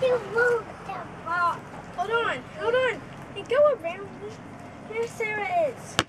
The. Hold on, hold on. And go around where Sarah is.